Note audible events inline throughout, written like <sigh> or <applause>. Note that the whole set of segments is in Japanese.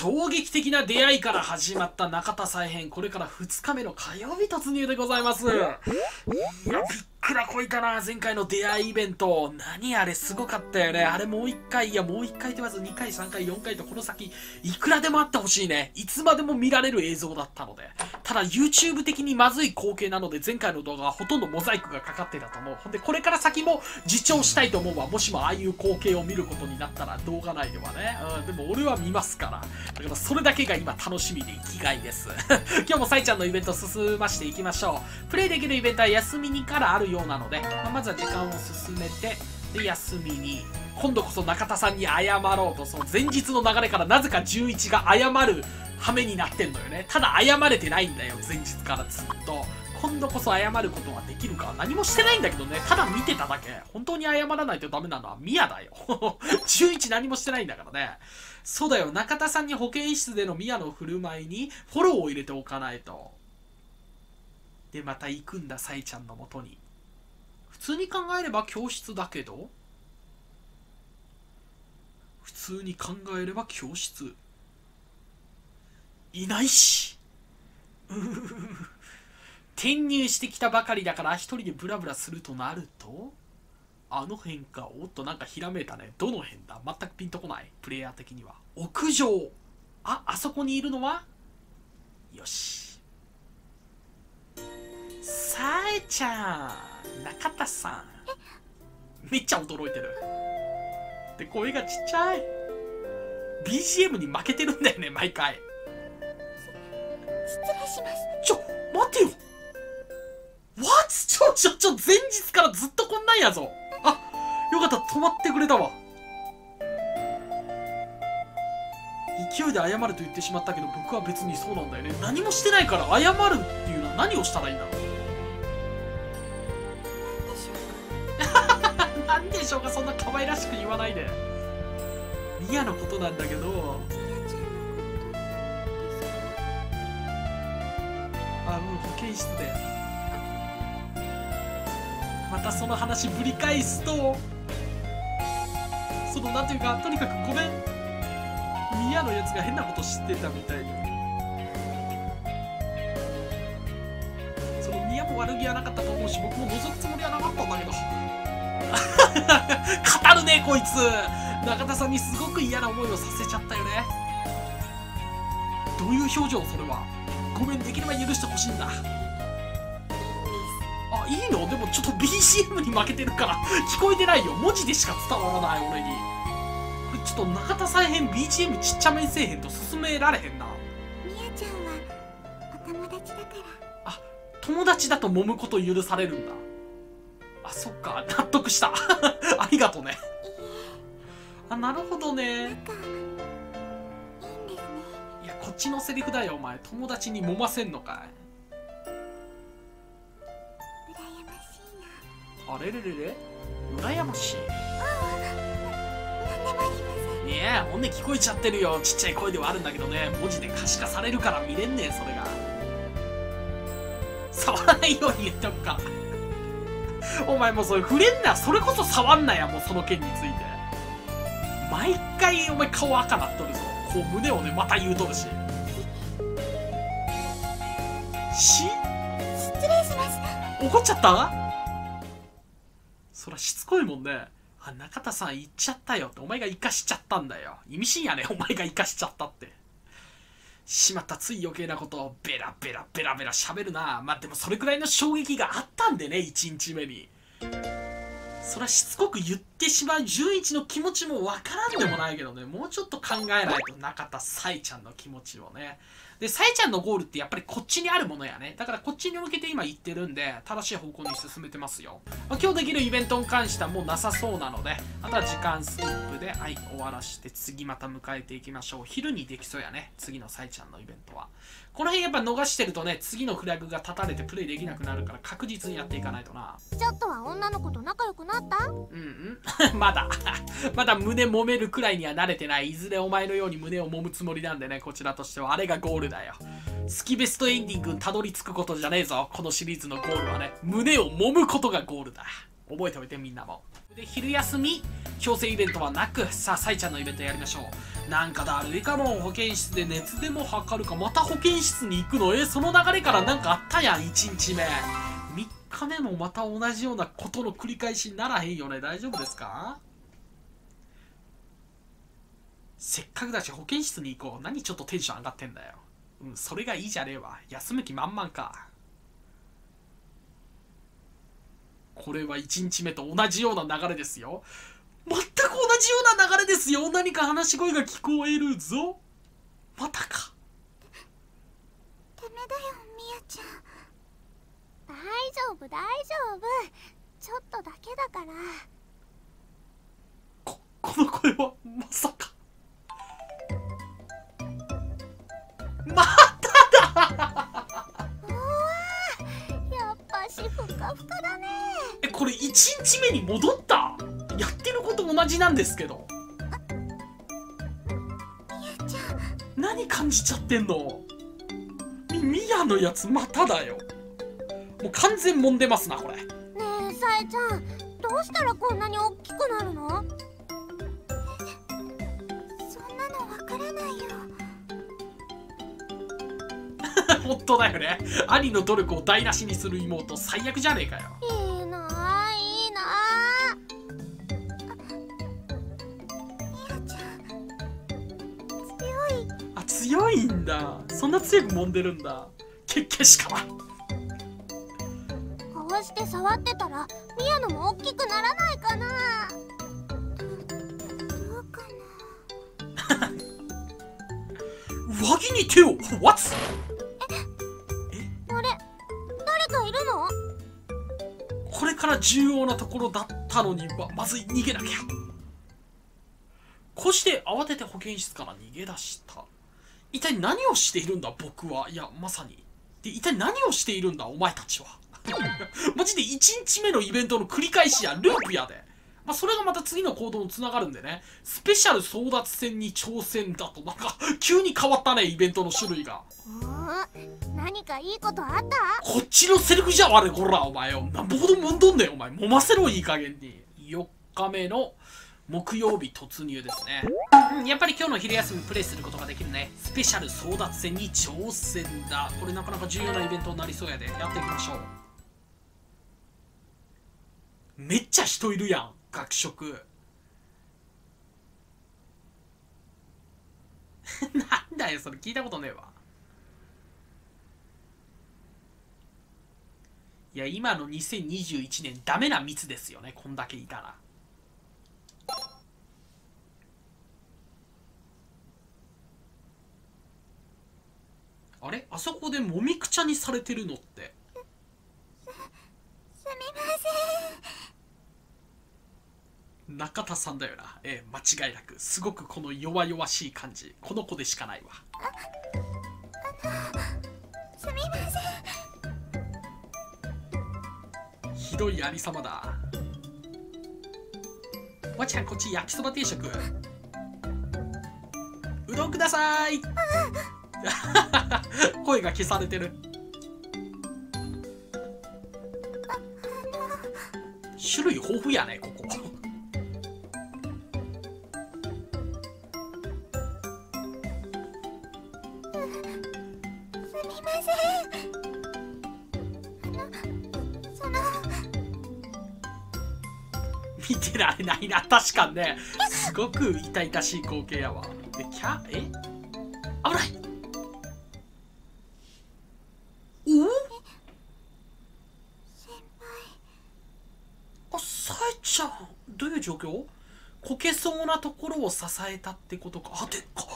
衝撃的な出会いから始まった中田再編これから2日目の火曜日突入でございます。いやびっくらこいたな前回の出会いイベント。何あれすごかったよね。あれもう1回いやもう1回って言わず2回3回4回とこの先いくらでもあってほしいね。いつまでも見られる映像だったので。ただ YouTube 的にまずい光景なので前回の動画はほとんどモザイクがかかってたと思う。ほんでこれから先も自重したいと思うわ。もしもああいう光景を見ることになったら動画内ではね、うん、でも俺は見ますから。だからそれだけが今楽しみで生きがいです。<laughs> 今日もさいちゃんのイベント進ましていきましょう。プレイできるイベントは休みにからあるようなので、まあ、まずは時間を進めてで休みに今度こそ中田さんに謝ろうとその前日の流れからなぜか11が謝る羽目になってんのよね。ただ謝れてないんだよ前日からずっと。今度こそ謝ることができるか何もしてないんだけどね。ただ見てただけ。本当に謝らないとダメなのはミヤだよ。<laughs> 11何もしてないんだからね。そうだよ。中田さんに保健室でのミヤの振る舞いにフォローを入れておかないと。でまた行くんだサイちゃんのもとに。普通に考えれば教室だけど普通に考えれば教室。いないし。<laughs> 転入してきたばかりだから一人でブラブラするとなるとあの辺かおっとなんかひらめいたね。どの辺だ全くピンとこない。プレイヤー的には。屋上。ああそこにいるのは？よし。さえちゃん。中田さん。めっちゃ驚いてる。で声がちっちゃい。BGM に負けてるんだよね毎回。失礼します。ちょ待ってよ。What? ちょちょちょ前日からずっとこんなんやぞ。あよかった止まってくれたわ。勢いで謝ると言ってしまったけど僕は別にそうなんだよね。何もしてないから謝るっていうのは何をしたらいいんだろうなんでしょうかそんな可愛らしく言わないで。ミヤのことなんだけど。ミヤちゃんのことですかあもう保健室で。またその話ぶり返すと。そのなんていうかとにかくごめん。ミヤのやつが変なこと知ってたみたいにそのミヤも悪気はなかったと思うし僕も覗くつもりはなかったんだけど。語るねこいつ。中田さんにすごく嫌な思いをさせちゃったよね。どういう表情それは？ごめんできれば許してほしいんだ。あいいの？でもちょっと BGM に負けてるから。聞こえてないよ。文字でしか伝わらない俺に。これちょっと中田さん編 BGM ちっちゃめにせえへんと進められへんな。ミヤちゃんはお友達だから。友達だと揉むこと許されるんだあそっか。納得した。<laughs> ありがとね。あなるほどね。仲いいんですね。いやこっちのセリフだよお前。友達に揉ませんのかい。あれれれれ？羨ましい。いや本音聞こえちゃってるよ。ちっちゃい声ではあるんだけどね。文字で可視化されるから見れんねんそれが。触らないように言っとくか。らお前もうそれ触れんなそれこそ触んなやもうその件について。毎回お前顔赤なっとるぞ。こう胸をねまた言うとるし。し？失礼します怒っちゃった？そらしつこいもんね。あ中田さん言っちゃったよってお前が生かしちゃったんだよ。意味深やねお前が生かしちゃったってしまったつい余計なことをベラベラベラベラ喋るな。まあでもそれくらいの衝撃があったんでね1日目に。そりゃしつこく言ってしまう純一の気持ちもわからんでもないけどね。もうちょっと考えないと中田さいちゃんの気持ちをね。でさえちゃんのゴールってやっぱりこっちにあるものやね。だからこっちに向けて今行ってるんで正しい方向に進めてますよ、まあ、今日できるイベントに関してはもうなさそうなのであとは時間スキップではい終わらして次また迎えていきましょう。昼にできそうやね。次のさいちゃんのイベントは。この辺やっぱ逃してるとね次のフラグが立たれてプレイできなくなるから確実にやっていかないとな。ちょっとは女の子と仲良くなった？うんうん。<laughs> まだ。<laughs> まだ胸揉めるくらいには慣れてない。いずれお前のように胸を揉むつもりなんでねこちらとしては。あれがゴールだよ。好きベストエンディングにたどり着くことじゃねえぞ。このシリーズのゴールはね。胸を揉むことがゴールだ覚えておいてみんなも。で昼休み強制イベントはなくさあさいちゃんのイベントやりましょう。なんかだるいかも。保健室で熱でも測るか。また保健室に行くの？えその流れからなんかあったやん1日目。3日目もまた同じようなことの繰り返しにならへんよね。大丈夫ですか？せっかくだし保健室に行こう。何ちょっとテンション上がってんだよ。うんそれがいいじゃねえわ。休む気満々か。これは1日目と同じような流れですよ。全く同じような流れですよ。何か話し声が聞こえるぞ。またか。ダメだよみやちゃん。大丈夫大丈夫。ちょっとだけだから。ここの声はまさか。まう日目に戻った？やってること同じなんですけど。みやちゃん。何感じちゃってんの？みミヤのやつまただよ。もう完全揉んでますなこれ。ねえさえちゃん。どうしたらこんなに大きくなるの？そんなのわからないよ。<laughs> 本当だよね。兄の努力を台無しにする妹最悪じゃねえかよそんな強く揉んでるんだ。けっけしか。こうして触ってたらミヤのも大きくならないかな。どどうか <laughs> 上着に手を What? なあれ誰かいるの？これから重要なところだったのにはまずい逃げなきゃ。こうして慌てて保健室から逃げ出した一体何をしているんだ僕は。いやまさに。で一体何をしているんだお前たちは。<laughs> マジで1日目のイベントの繰り返しやループやで。まあ、それがまた次の行動につながるんでね。スペシャル争奪戦に挑戦だと。なんか <laughs> 急に変わったねイベントの種類が。うん何かいいことあった？こっちのセリフじゃわれこらお前よ。なんぼほど揉んどんねんお前。揉ませろいい加減に。4日目の木曜日突入ですね、うん、やっぱり今日の昼休みプレイすることができるね。スペシャル争奪戦に挑戦だ。これなかなか重要なイベントになりそうやで。やっていきましょう。めっちゃ人いるやん学食。<laughs> なんだよそれ聞いたことねえわ。いや今の2021年ダメな密ですよねこんだけいたら。あれ？あそこでもみくちゃにされてるのって。すみま中田さんだよな。ええ間違いなく。すごくこの弱々しい感じ。この子でしかないわ。せんすみません。ひどいありさまだ。わちゃんこっち焼きそば定食。うどんください <laughs> 声が消されてる。種類豊富やねここすみませんあのその見てられないな確かにね。すごく痛々しい光景やわ。でキャえ？ういう状況？こけそうなところを支えたってことか？あでっか。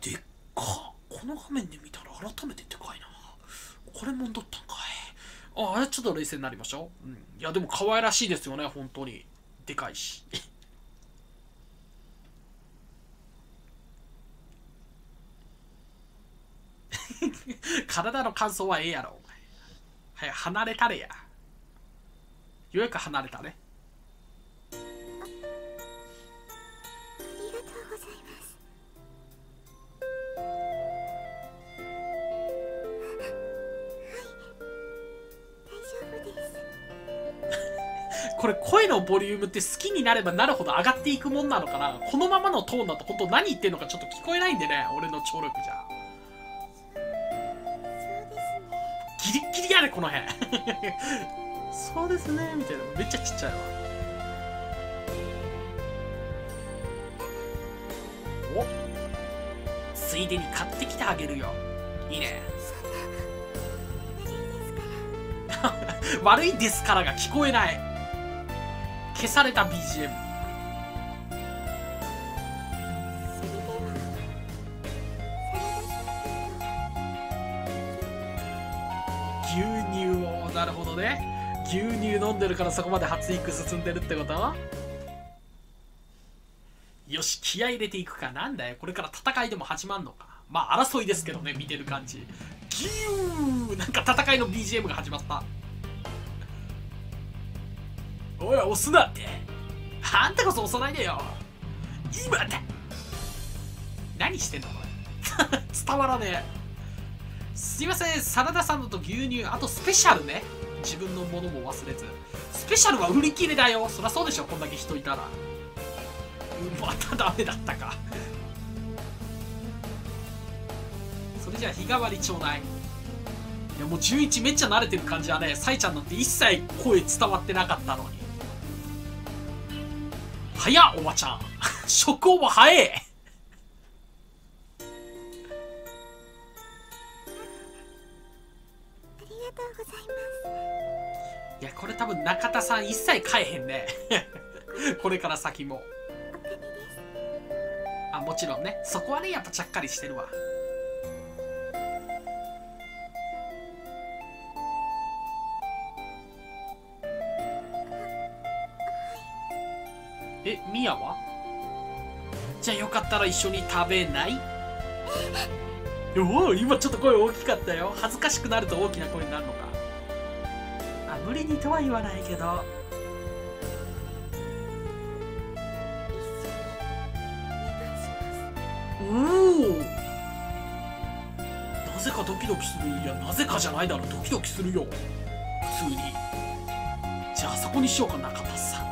でっか。この画面で見たら改めてでかいな。これもんどったんかい。ああちょっと冷静になりましょう、うん、いやでも可愛らしいですよね本当に。でかいし。<laughs> 体の乾燥はええやろお前。はい離れたれや。ようやく離れたね。ボリュームって好きになればなるほど上がっていくもんなのかな。このままのトーンだと本当何言ってんのかちょっと聞こえないんでね俺の聴力じゃ。ギリギリやでこの辺。<laughs> そうですねみたいな。めっちゃちっちゃいわ。おついでに買ってきてあげるよ。いいね。<laughs> 悪いですからが聞こえない。消された BGM 牛乳をなるほどね。牛乳飲んでるからそこまで発育進んでるってこと？よし気合入れていくか。なんだよ。これから戦いでも始まんのか。まあ争いですけどね見てる感じ。ギューなんか戦いの BGM が始まった。おい押すなって。あんたこそ押さないでよ。今だ。何してんのこれ。<laughs> 伝わらねえ。すいませんサラダサンドと牛乳あとスペシャルね。自分のものも忘れず。スペシャルは売り切れだよ。そりゃそうでしょこんだけ人いたら。またダメだったか。それじゃあ日替わりちょうだい。いやもう11めっちゃ慣れてる感じはねサイちゃんなんて一切声伝わってなかったのに。早っおばちゃん。<laughs> 食オーバー早え。ありがとうございます。いやこれ多分中田さん一切買えへんね。<laughs> これから先も。あもちろんね。そこはねやっぱちゃっかりしてるわえミヤは？じゃあよかったら一緒に食べない？おお今ちょっと声大きかったよ。恥ずかしくなると大きな声になるのか。あ無理にとは言わないけど。おお。なぜかドキドキする。いやなぜかじゃないだろ。ドキドキするよ。普通に。じゃあそこにしようか。中田さん。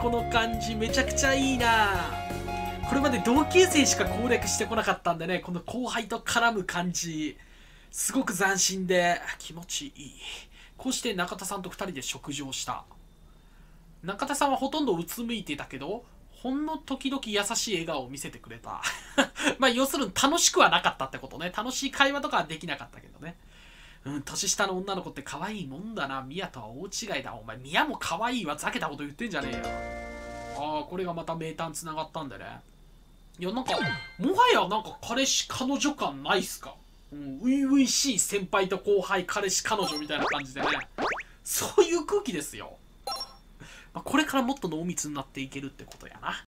この感じめちゃくちゃいいな。これまで同級生しか攻略してこなかったんでねこの後輩と絡む感じ。すごく斬新で気持ちいい。こうして中田さんと2人で食事をした。中田さんはほとんどうつむいてたけどほんの時々優しい笑顔を見せてくれた。<laughs> まあ要するに楽しくはなかったってことね。楽しい会話とかはできなかったけどね。うん、年下の女の子って可愛いもんだな。ミヤとは大違いだ。お前、ミヤも可愛いわ。ざけたこと言ってんじゃねえよ。ああ、これがまた名探繋がったんでね。いや、なんか、もはやなんか彼氏彼女感ないっすか？うん、初々しい先輩と後輩、彼氏彼女みたいな感じでね。そういう空気ですよ。まあ、これからもっと濃密になっていけるってことやな。